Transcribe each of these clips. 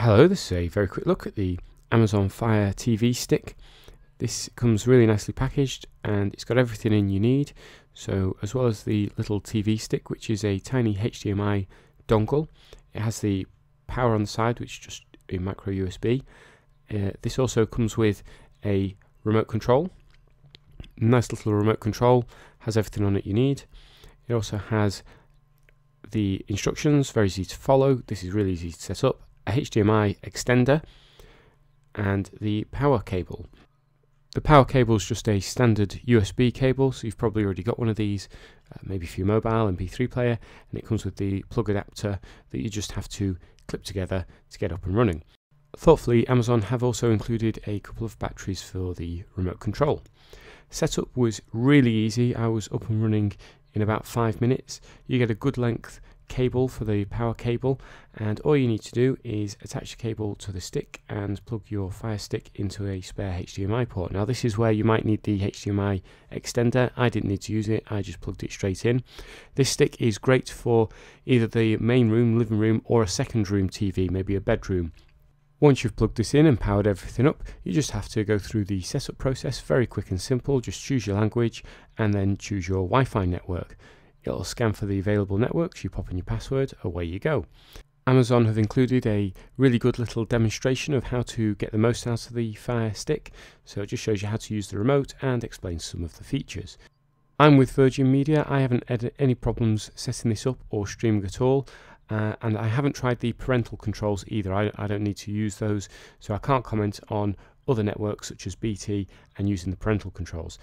Hello, this is a very quick look at the Amazon Fire TV stick. This comes really nicely packaged and it's got everything in you need. So as well as the little TV stick which is a tiny HDMI dongle, it has the power on the side which is just a micro USB. Uh, this also comes with a remote control. Nice little remote control, has everything on it you need. It also has the instructions, very easy to follow. This is really easy to set up a HDMI extender, and the power cable. The power cable is just a standard USB cable, so you've probably already got one of these, uh, maybe for your mobile MP3 player, and it comes with the plug adapter that you just have to clip together to get up and running. Thoughtfully, Amazon have also included a couple of batteries for the remote control. Setup was really easy, I was up and running in about five minutes. You get a good length cable for the power cable and all you need to do is attach the cable to the stick and plug your fire stick into a spare HDMI port. Now this is where you might need the HDMI extender. I didn't need to use it, I just plugged it straight in. This stick is great for either the main room, living room or a second room TV, maybe a bedroom. Once you've plugged this in and powered everything up, you just have to go through the setup process, very quick and simple, just choose your language and then choose your Wi-Fi network. It'll scan for the available networks, you pop in your password, away you go. Amazon have included a really good little demonstration of how to get the most out of the Fire Stick, so it just shows you how to use the remote and explains some of the features. I'm with Virgin Media, I haven't had any problems setting this up or streaming at all, uh, and I haven't tried the parental controls either, I, I don't need to use those, so I can't comment on other networks such as BT and using the parental controls.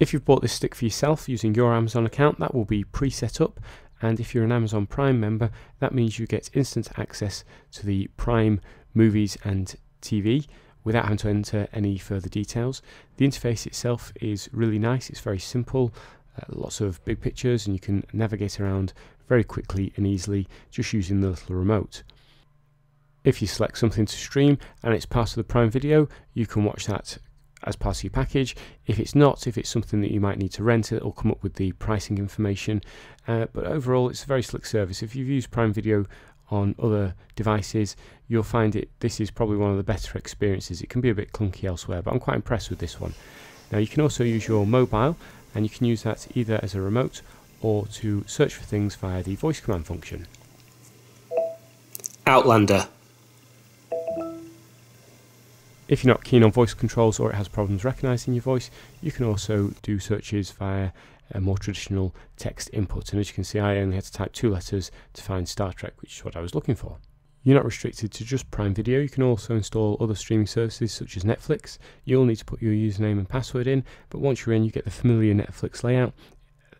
If you've bought this stick for yourself using your Amazon account, that will be pre-set up. And if you're an Amazon Prime member, that means you get instant access to the Prime movies and TV without having to enter any further details. The interface itself is really nice, it's very simple, uh, lots of big pictures, and you can navigate around very quickly and easily just using the little remote. If you select something to stream and it's part of the Prime video, you can watch that as part of your package. If it's not, if it's something that you might need to rent, it will come up with the pricing information. Uh, but overall, it's a very slick service. If you've used Prime Video on other devices, you'll find it. This is probably one of the better experiences. It can be a bit clunky elsewhere, but I'm quite impressed with this one. Now you can also use your mobile, and you can use that either as a remote or to search for things via the voice command function. Outlander. If you're not keen on voice controls or it has problems recognizing your voice, you can also do searches via a more traditional text input. And as you can see, I only had to type two letters to find Star Trek, which is what I was looking for. You're not restricted to just Prime Video, you can also install other streaming services such as Netflix. You'll need to put your username and password in, but once you're in, you get the familiar Netflix layout.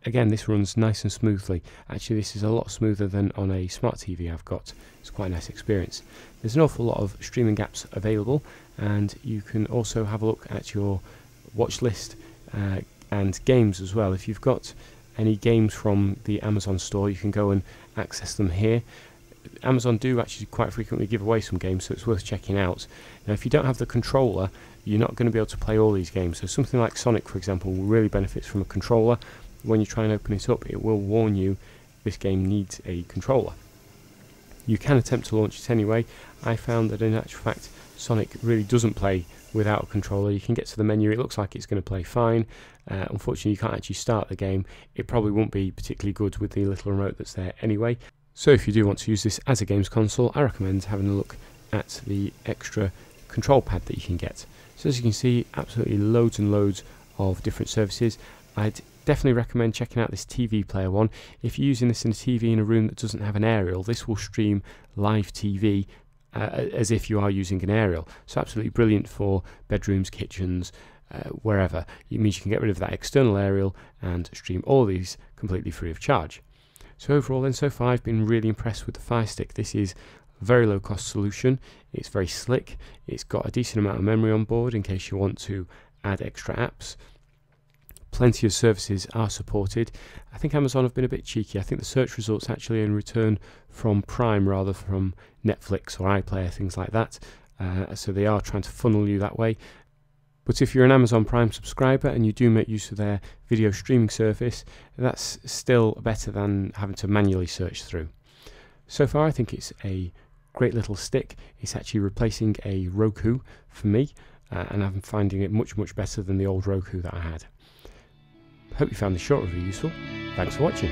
Again, this runs nice and smoothly. Actually, this is a lot smoother than on a smart TV I've got. It's quite a nice experience. There's an awful lot of streaming apps available, and you can also have a look at your watch list uh, and games as well. If you've got any games from the Amazon store, you can go and access them here. Amazon do actually quite frequently give away some games, so it's worth checking out. Now, if you don't have the controller, you're not going to be able to play all these games. So something like Sonic, for example, really benefits from a controller. When you try and open it up, it will warn you this game needs a controller. You can attempt to launch it anyway. I found that in actual fact, Sonic really doesn't play without a controller. You can get to the menu, it looks like it's going to play fine. Uh, unfortunately, you can't actually start the game. It probably won't be particularly good with the little remote that's there anyway. So if you do want to use this as a games console, I recommend having a look at the extra control pad that you can get. So as you can see, absolutely loads and loads of different services. I'd definitely recommend checking out this TV player one. If you're using this in a TV in a room that doesn't have an aerial, this will stream live TV uh, as if you are using an aerial. So absolutely brilliant for bedrooms, kitchens, uh, wherever. It means you can get rid of that external aerial and stream all these completely free of charge. So overall then so far I've been really impressed with the Fire Stick. This is a very low cost solution. It's very slick. It's got a decent amount of memory on board in case you want to add extra apps plenty of services are supported. I think Amazon have been a bit cheeky. I think the search results actually in return from Prime rather from Netflix or iPlayer, things like that. Uh, so they are trying to funnel you that way. But if you're an Amazon Prime subscriber and you do make use of their video streaming service, that's still better than having to manually search through. So far, I think it's a great little stick. It's actually replacing a Roku for me, uh, and I'm finding it much, much better than the old Roku that I had. Hope you found the short review useful. Thanks for watching.